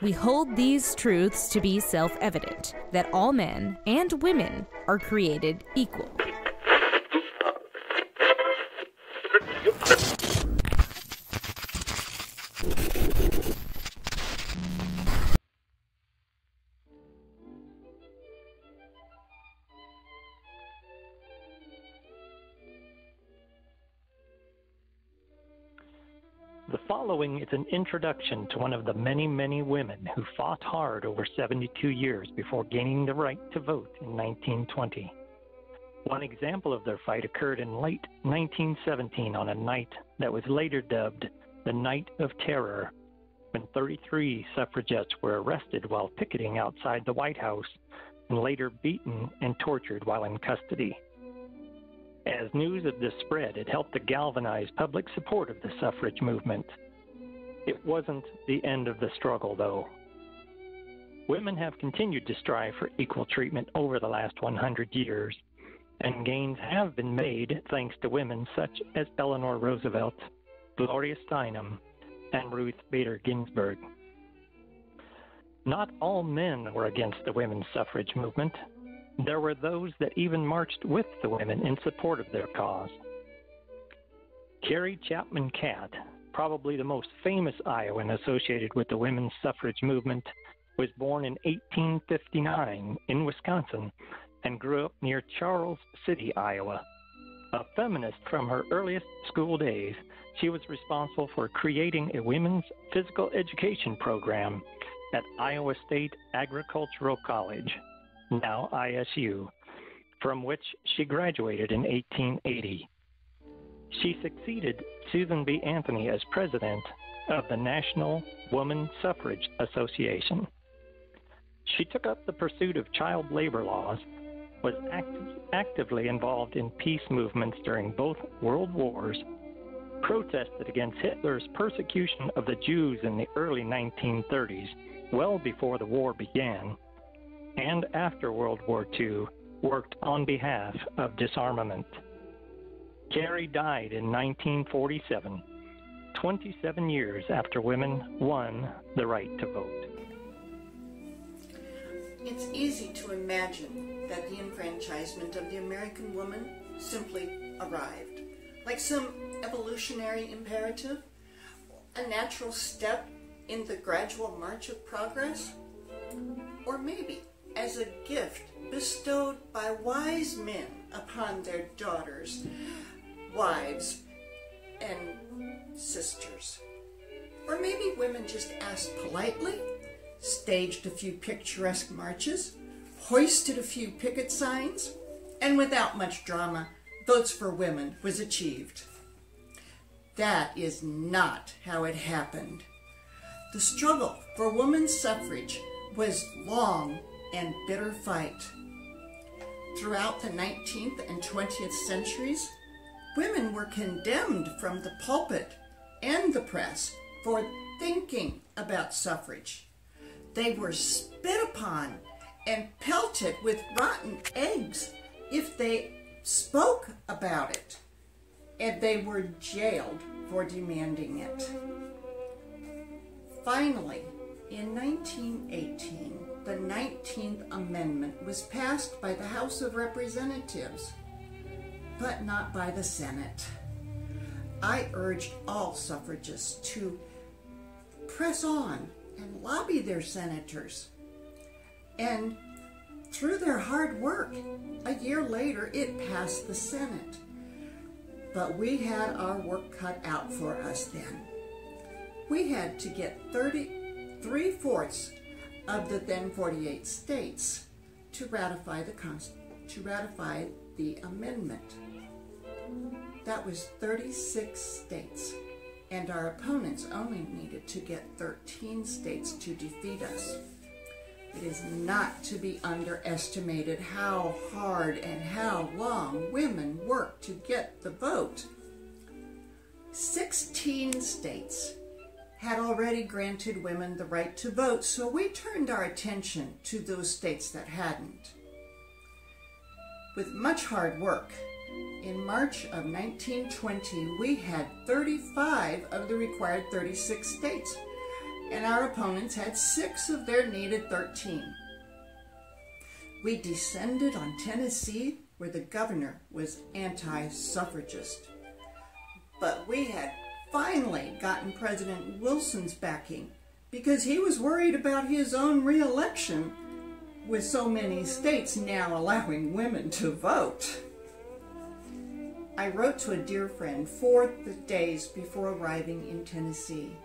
We hold these truths to be self evident that all men and women are created equal. Following is an introduction to one of the many, many women who fought hard over 72 years before gaining the right to vote in 1920. One example of their fight occurred in late 1917 on a night that was later dubbed the Night of Terror, when 33 suffragettes were arrested while picketing outside the White House and later beaten and tortured while in custody. As news of this spread, it helped to galvanize public support of the suffrage movement. It wasn't the end of the struggle, though. Women have continued to strive for equal treatment over the last 100 years, and gains have been made thanks to women such as Eleanor Roosevelt, Gloria Steinem, and Ruth Bader Ginsburg. Not all men were against the women's suffrage movement. There were those that even marched with the women in support of their cause. Carrie Chapman Catt, probably the most famous Iowan associated with the women's suffrage movement, was born in 1859 in Wisconsin and grew up near Charles City, Iowa. A feminist from her earliest school days, she was responsible for creating a women's physical education program at Iowa State Agricultural College now ISU, from which she graduated in 1880. She succeeded Susan B. Anthony as president of the National Woman Suffrage Association. She took up the pursuit of child labor laws, was act- actively involved in peace movements during both world wars, protested against Hitler's persecution of the Jews in the early 1930s, well before the war began, and after World War II worked on behalf of disarmament. Carrie died in 1947, 27 years after women won the right to vote. It's easy to imagine that the enfranchisement of the American woman simply arrived. Like some evolutionary imperative, a natural step in the gradual march of progress? Or maybe as a gift bestowed by wise men upon their daughters, wives, and sisters. Or maybe women just asked politely, staged a few picturesque marches, hoisted a few picket signs, and without much drama, votes for women was achieved. That is not how it happened. The struggle for women's suffrage was long and bitter fight. Throughout the 19th and 20th centuries, women were condemned from the pulpit and the press for thinking about suffrage. They were spit upon and pelted with rotten eggs if they spoke about it, and they were jailed for demanding it. Finally, in 1918, the 19th Amendment was passed by the House of Representatives, but not by the Senate. I urged all suffragists to press on and lobby their senators. And through their hard work, a year later it passed the Senate. But we had our work cut out for us then. We had to get 33 fourths of the then 48 states to ratify the to ratify the amendment. That was 36 states, and our opponents only needed to get 13 states to defeat us. It is not to be underestimated how hard and how long women worked to get the vote. 16 states had already granted women the right to vote, so we turned our attention to those states that hadn't. With much hard work, in March of 1920, we had 35 of the required 36 states. and our opponents had six of their needed 13. We descended on Tennessee, where the governor was anti suffragist. But we had finally gotten President Wilson's backing because he was worried about his own reelection with so many states now allowing women to vote. I wrote to a dear friend four days before arriving in Tennessee.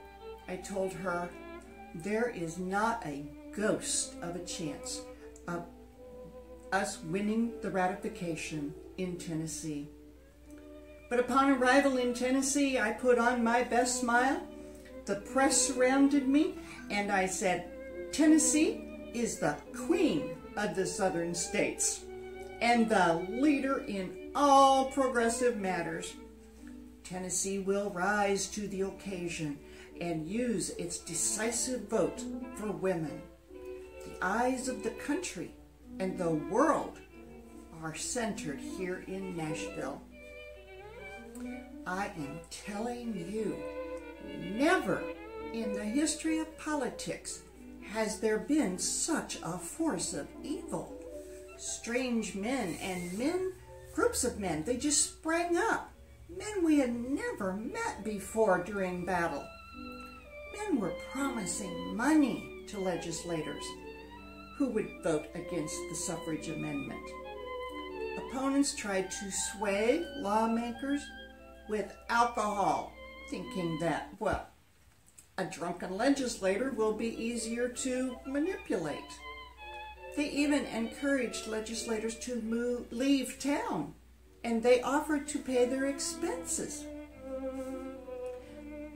I told her, there is not a ghost of a chance of us winning the ratification in Tennessee. But upon arrival in Tennessee, I put on my best smile. The press surrounded me, and I said, Tennessee is the queen of the southern states and the leader in all progressive matters. Tennessee will rise to the occasion and use its decisive vote for women. The eyes of the country and the world are centered here in Nashville. I am telling you, never in the history of politics has there been such a force of evil. Strange men and men, groups of men, they just sprang up. Men we had never met before during battle. Men were promising money to legislators who would vote against the suffrage amendment. Opponents tried to sway lawmakers with alcohol, thinking that, well, a drunken legislator will be easier to manipulate. They even encouraged legislators to move, leave town, and they offered to pay their expenses.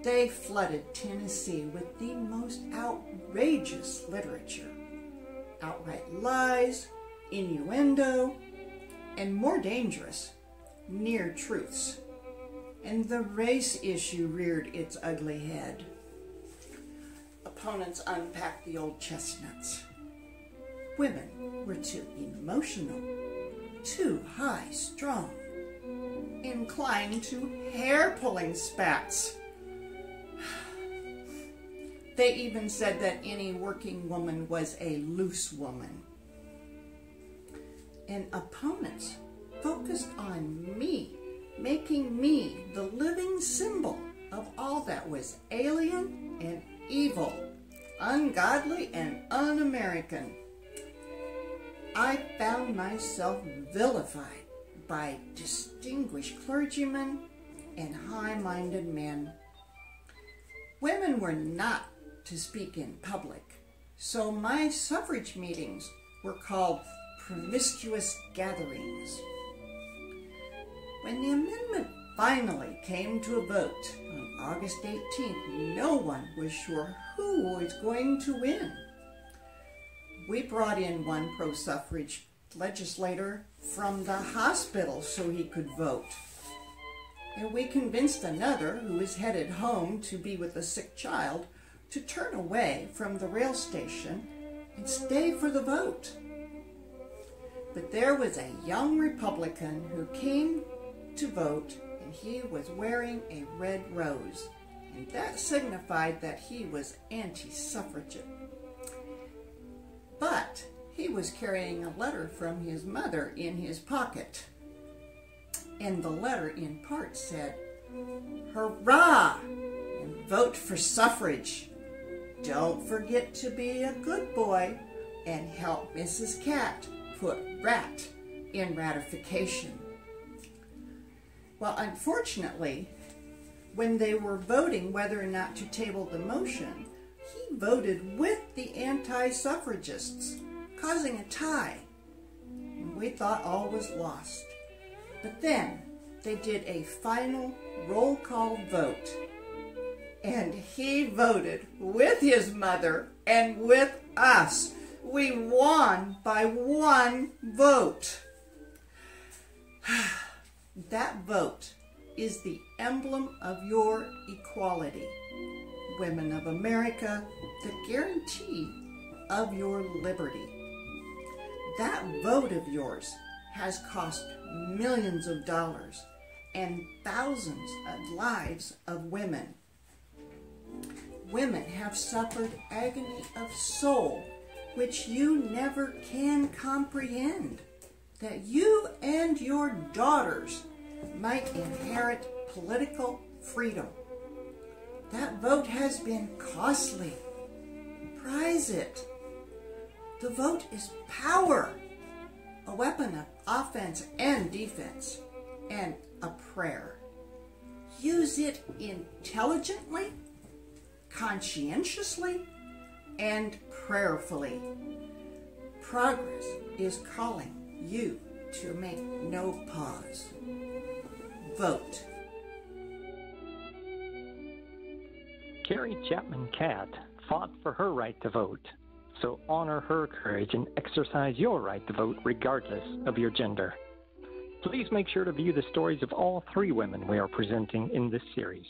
They flooded Tennessee with the most outrageous literature outright lies, innuendo, and more dangerous, near truths. And the race issue reared its ugly head. Opponents unpacked the old chestnuts. Women were too emotional, too high strung, inclined to hair pulling spats. They even said that any working woman was a loose woman. And opponents focused on me, making me the living symbol of all that was alien and evil, ungodly and un American. I found myself vilified by distinguished clergymen and high minded men. Women were not to speak in public, so my suffrage meetings were called promiscuous gatherings. When the amendment finally came to a vote on August 18th, no one was sure who was going to win. We brought in one pro suffrage legislator from the hospital so he could vote. And we convinced another, who was headed home to be with a sick child, to turn away from the rail station and stay for the vote. But there was a young Republican who came to vote and he was wearing a red rose, and that signified that he was anti suffragette. But he was carrying a letter from his mother in his pocket. And the letter in part said, Hurrah! And vote for suffrage. Don't forget to be a good boy and help Mrs. Catt put rat in ratification. Well, unfortunately, when they were voting whether or not to table the motion, he voted with the anti suffragists, causing a tie. We thought all was lost. But then they did a final roll call vote and he voted with his mother and with us. We won by one vote. that vote is the emblem of your equality. Women of America, the guarantee of your liberty. That vote of yours has cost millions of dollars and thousands of lives of women women have suffered agony of soul which you never can comprehend, that you and your daughters might inherit political freedom. That vote has been costly. Prize it. The vote is power, a weapon of offense and defense, and a prayer. Use it intelligently, conscientiously, and prayerfully. Progress is calling you to make no pause. Vote. Carrie Chapman Catt fought for her right to vote. So honor her courage and exercise your right to vote regardless of your gender. Please make sure to view the stories of all three women we are presenting in this series.